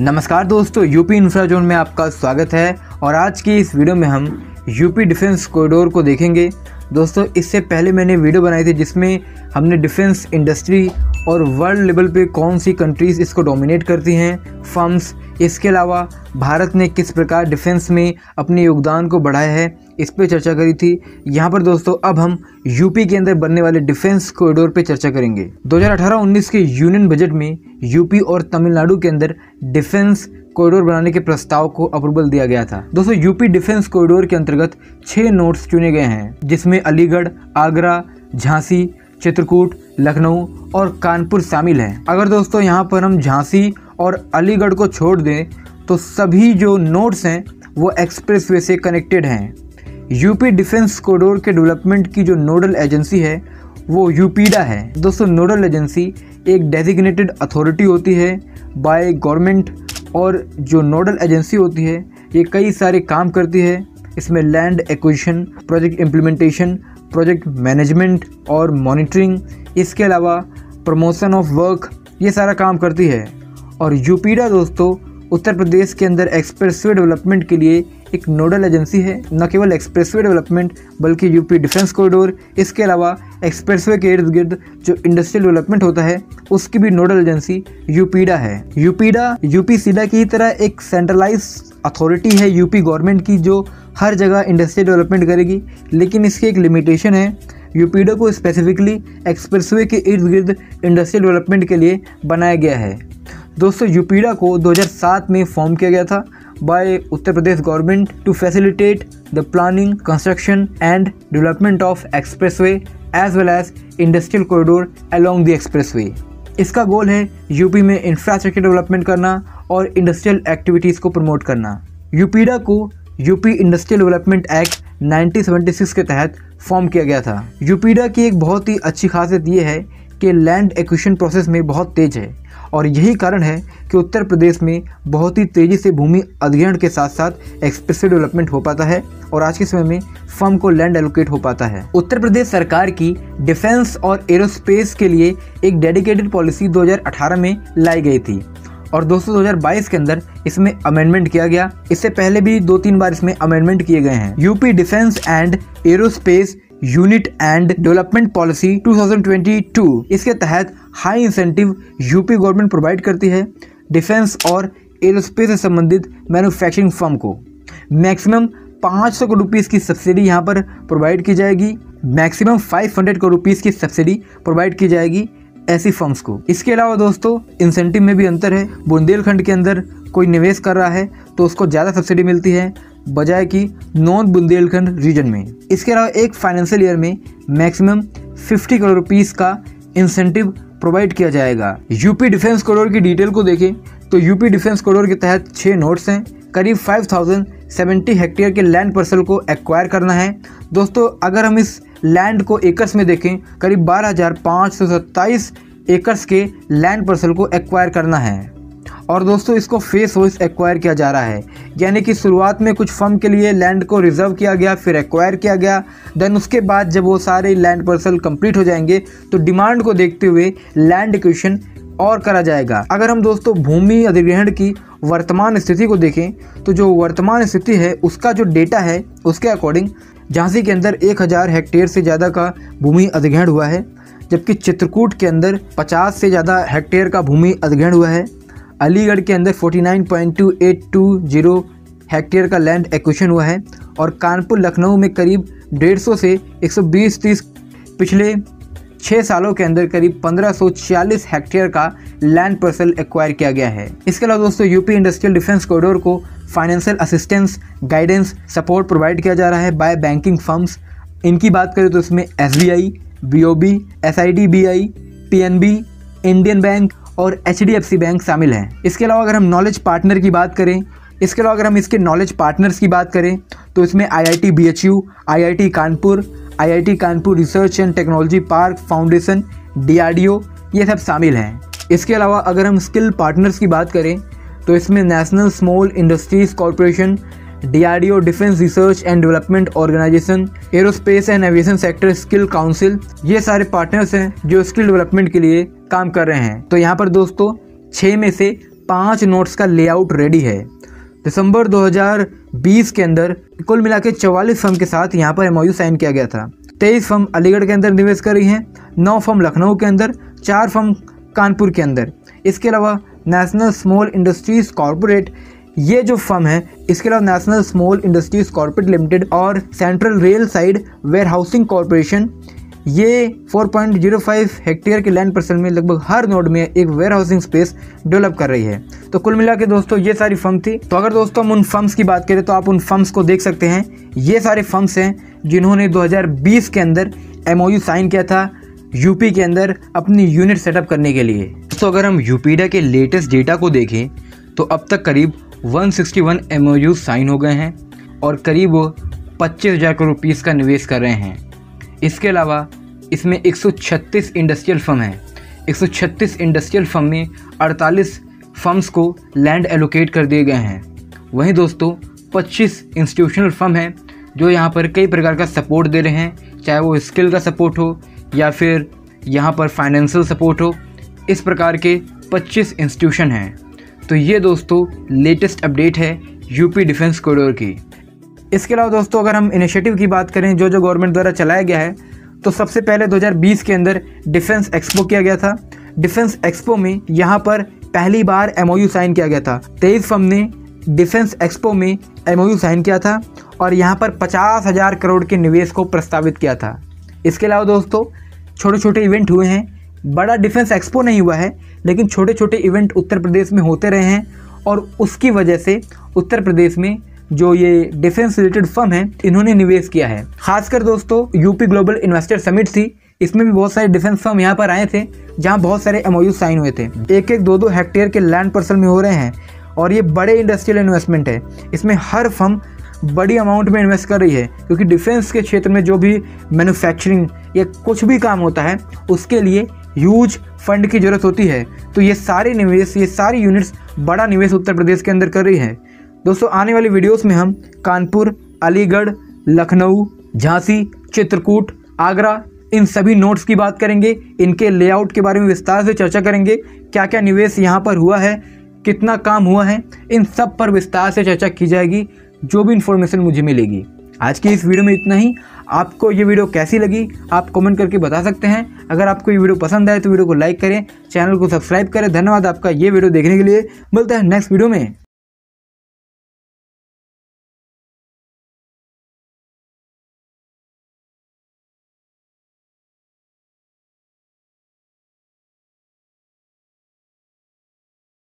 नमस्कार दोस्तों, UP infra zone में आपका स्वागत है और आज की इस वीडियो में हम यूपी डिफेंस कॉरिडोर को देखेंगे। दोस्तों, इससे पहले मैंने वीडियो बनाई थी जिसमें हमने डिफेंस इंडस्ट्री और वर्ल्ड लेवल पे कौन सी कंट्रीज़ इसको डोमिनेट करती हैं? फर्म्स इसके अलावा भारत ने किस प्रकार डिफेंस में अपने योगदान को बढ़ाया है? इस पर चर्चा करी थी। यहाँ पर दोस्तों, अब हम यूपी के अंदर बनने वाले डिफेंस कॉरिडोर पे चर्चा करेंगे। 2018-19 के यूनियन बजट में यूपी और तमिलनाडु के अंदर डिफेंस कॉरिडोर बनाने के प्रस्ताव को अप्रूवल दिया गया था। दोस्तों यूपी डिफेंस कॉरिडोर के अंतर्गत छह नोट्स चुने गए हैं, जिसमें अलीगढ़, आगरा, झांसी, चित्रकूट लखनऊ और कानपुर शामिल हैं। अगर दोस्तों यहाँ पर हम झांसी और अलीगढ़ को छोड़ दें तो सभी जो नोट्स हैं, वो एक्सप्रेसवे से कनेक्टेड हैं। यूपी डिफेंस कॉरिडोर के डेवलपमेंट की जो नोडल एजेंसी है, वो यूपीडा है। दोस्तों नोडल एजेंसी एक डेजिग्नेटेड अथॉरिटी होती है बाय गवर्नमेंट और जो नोडल एजेंसी होती है, ये कई सारे काम करती है। इसमें land acquisition project implementation project management और मॉनिटरिंग, इसके अलावा प्रमोशन ऑफ़ वर्क, ये सारा काम करती है। और यूपीडा दोस्तों, उत्तर प्रदेश के अंदर एक्सप्रेसवे डेवलपमेंट के लिए एक नोडल एजेंसी है। न केवल एक्सप्रेसवे डेवलपमेंट, बल्कि यूपी डिफेंस कॉरिडोर, इसके अलावा एक्सप्रेसवे के इर्द गिर्द जो इंडस्ट्रियल डेवलपमेंट होता है, उसकी भी नोडल एजेंसी यूपीडा है। यूपीडा यूपी सीडा की तरह एक सेंट्रलाइज अथॉरिटी है यूपी गवर्नमेंट की, जो हर जगह इंडस्ट्रियल डेवलपमेंट करेगी, लेकिन इसकी एक लिमिटेशन है। यूपीडा को स्पेसिफिकली एक्सप्रेसवे के इर्द गिर्द इंडस्ट्रियल डेवलपमेंट के लिए बनाया गया है। दोस्तों यूपीडा को 2007 में फॉर्म किया गया था by Uttar Pradesh government to facilitate the planning construction and development of expressway as well as industrial corridor along the expressway इसका गोल है यूपी में इंफ्रास्ट्रक्चर डेवलपमेंट करना और इंडस्ट्रियल एक्टिविटीज़ को प्रमोट करना। यूपीडा को यूपी इंडस्ट्रियल डेवलपमेंट एक्ट 1976 के तहत फॉर्म किया गया था। यूपीडा की एक बहुत ही अच्छी खासियत ये है कि लैंड एक्विशन प्रोसेस में बहुत तेज है और यही कारण है कि उत्तर प्रदेश में बहुत ही तेज़ी से भूमि अधिग्रहण के साथ साथ एक्सप्रेसिव डेवलपमेंट हो पाता है और आज के समय में फर्म को लैंड एलोकेट हो पाता है। उत्तर प्रदेश सरकार की डिफेंस और एरोस्पेस के लिए एक डेडिकेटेड पॉलिसी 2018 में लाई गई थी। और दोस्तों 2022 के अंदर इसमें अमेंडमेंट किया गया। इससे पहले भी दो तीन बार इसमें अमेंडमेंट किए गए हैं। UP defence and aerospace unit and development policy 2022 इसके तहत high incentive UP government provide करती है डिफेंस और एरोस्पेस से संबंधित मैन्युफैक्चरिंग फर्म को। मैक्सिमम 500 करोड़ रुपीज़ की सब्सिडी यहाँ पर प्रोवाइड की जाएगी। मैक्सिमम 500 करोड़ रुपीज़ की सब्सिडी प्रोवाइड की जाएगी। ऐसी फर्म्स को। इसके अलावा दोस्तों इंसेंटिव में भी अंतर है। बुंदेलखंड के अंदर कोई निवेश कर रहा है तो उसको ज़्यादा सब्सिडी मिलती है, बजाय कि नॉर्थ बुंदेलखंड रीजन में। इसके अलावा एक फाइनेंशियल ईयर में मैक्सिमम 50 करोड़ रुपीस का इंसेंटिव प्रोवाइड किया जाएगा। यूपी डिफेंस कॉरिडोर की डिटेल को देखें तो यूपी डिफेंस कॉरिडोर के तहत छः नोट्स हैं। करीब 5070 हेक्टेयर के लैंड पर्सल को एक्वायर करना है। दोस्तों, अगर हम इस लैंड को एकर्स में देखें, करीब बारह एकर्स के लैंड पर्सल को एक्वायर करना है। और दोस्तों, इसको फेस वॉइस एक्वायर किया जा रहा है। यानी कि शुरुआत में कुछ फर्म के लिए लैंड को रिज़र्व किया गया, फिर एक्वायर किया गया। देन उसके बाद जब वो सारे लैंड पर्सल कंप्लीट हो जाएँगे तो डिमांड को देखते हुए लैंड एक्विशन और करा जाएगा। अगर हम दोस्तों भूमि अधिग्रहण की वर्तमान स्थिति को देखें तो जो वर्तमान स्थिति है, उसका जो डेटा है, उसके अकॉर्डिंग झांसी के अंदर एक हज़ार हेक्टेयर से ज़्यादा का भूमि अधिग्रहण हुआ है, जबकि चित्रकूट के अंदर 50 से ज़्यादा हेक्टेयर का भूमि अधिग्रहण हुआ है। अलीगढ़ के अंदर 49.2820 हेक्टेयर का लैंड एक्विशन हुआ है और कानपुर लखनऊ में करीब 150 से 120-30 पिछले छः सालों के अंदर करीब 1540 हेक्टेयर का लैंड पर्सल एक्वायर किया गया है। इसके अलावा दोस्तों, यूपी इंडस्ट्रियल डिफेंस कॉरिडोर को financial assistance guidance support provide किया जा रहा है बाय बैंकिंग फर्म्स इनकी बात करें तो इसमें S B I B O B S I D B I P N B Indian bank और H D F C bank शामिल हैं। इसके अलावा अगर हम नॉलेज पार्टनर की बात करें, इसके अलावा अगर हम इसके नॉलेज पार्टनर्स की बात करें तो इसमें I I T B H U I I T Kanpur I I T Kanpur research and technology park foundation D R D O ये सब शामिल हैं। इसके अलावा अगर हम स्किल पार्टनर्स की बात करें तो इसमें national small industries corporation, DRDO defence research and development organisation, aerospace and aviation sector skill council, ये सारे पार्टनर्स हैं जो स्किल डेवलपमेंट के लिए काम कर रहे हैं। तो यहाँ पर दोस्तों छः में से पाँच नोट्स का लेआउट रेडी है। दिसंबर 2020 के अंदर कुल मिला के चौवालीस फर्म के साथ यहाँ पर एमओयू साइन किया गया था। तेईस फर्म अलीगढ़ के अंदर निवेश कर रही हैं, नौ फर्म लखनऊ के अंदर, चार फर्म कानपुर के अंदर। इसके अलावा नेशनल स्मॉल इंडस्ट्रीज़ कॉरपोरेट ये जो फर्म है, इसके अलावा national small industries corporate limited और central rail side warehousing corporation ये 4.05 हेक्टेयर के लैंड पर्सन में लगभग हर नोड में एक वेयर हाउसिंग स्पेस डेवलप कर रही है। तो कुल मिला के दोस्तों, ये सारी फर्म थी। तो अगर दोस्तों, हम उन फर्म्स की बात करें तो आप उन फर्म्स को देख सकते हैं। ये सारे फर्म्स हैं, जिन्होंने 2020 के अंदर एमओयू साइन किया था यूपी के अंदर अपनी यूनिट सेटअप करने के लिए। तो अगर हम यूपीडा के लेटेस्ट डेटा को देखें तो अब तक करीब 161 एमओयू साइन हो गए हैं और करीब पच्चीस हज़ार करोड़ रुपीज़ का निवेश कर रहे हैं। इसके अलावा, इसमें 136 इंडस्ट्रियल फर्म हैं। 136 इंडस्ट्रियल फर्म में 48 फर्म्स को लैंड एलोकेट कर दिए गए हैं। वहीं दोस्तों 25 इंस्टीट्यूशनल फर्म हैं जो यहाँ पर कई प्रकार का सपोर्ट दे रहे हैं, चाहे वो स्किल का सपोर्ट हो या फिर यहाँ पर फाइनेंशियल सपोर्ट हो, इस प्रकार के 25 इंस्टीट्यूशन हैं। तो ये दोस्तों, लेटेस्ट अपडेट है यूपी डिफेंस कॉरिडोर की। इसके अलावा दोस्तों, अगर हम इनिशिएटिव की बात करें, जो जो गवर्नमेंट द्वारा चलाया गया है तो सबसे पहले 2020 के अंदर डिफेंस एक्सपो किया गया था। डिफेंस एक्सपो में यहाँ पर पहली बार एमओयू साइन किया गया था। तेईस फर्म ने डिफेंस एक्सपो में एमओयू साइन किया था और यहाँ पर पचास हज़ार करोड़ के निवेश को प्रस्तावित किया था। इसके अलावा दोस्तों छोटे छोटे इवेंट हुए हैं। बड़ा डिफेंस एक्सपो नहीं हुआ है, लेकिन छोटे छोटे इवेंट उत्तर प्रदेश में होते रहे हैं और उसकी वजह से उत्तर प्रदेश में जो ये डिफेंस रिलेटेड फर्म है, इन्होंने निवेश किया है। खासकर दोस्तों यूपी ग्लोबल इन्वेस्टर समिट थी इसमें भी बहुत सारे डिफेंस फर्म यहाँ पर आए थे, जहाँ बहुत सारे एमओयू साइन हुए थे। एक एक दो दो हेक्टेयर के लैंड पर्सल में हो रहे हैं और ये बड़े इंडस्ट्रियल इन्वेस्टमेंट है। इसमें हर फर्म बड़ी अमाउंट में इन्वेस्ट कर रही है, क्योंकि डिफेंस के क्षेत्र में जो भी मैन्युफैक्चरिंग या कुछ भी काम होता है, उसके लिए ह्यूज फंड की ज़रूरत होती है। तो ये सारे निवेश, ये सारी यूनिट्स बड़ा निवेश उत्तर प्रदेश के अंदर कर रही है। दोस्तों, आने वाली वीडियोस में हम कानपुर, अलीगढ़, लखनऊ, झांसी, चित्रकूट, आगरा इन सभी नोट्स की बात करेंगे, इनके लेआउट के बारे में विस्तार से चर्चा करेंगे क्या क्या निवेश यहाँ पर हुआ है, कितना काम हुआ है, इन सब पर विस्तार से चर्चा की जाएगी, जो भी इन्फॉर्मेशन मुझे मिलेगी। आज की इस वीडियो में इतना ही। आपको ये वीडियो कैसी लगी, आप कमेंट करके बता सकते हैं। अगर आपको ये वीडियो पसंद आए तो वीडियो को लाइक करें चैनल को सब्सक्राइब करें। धन्यवाद आपका ये वीडियो देखने के लिए। मिलता है नेक्स्ट वीडियो में।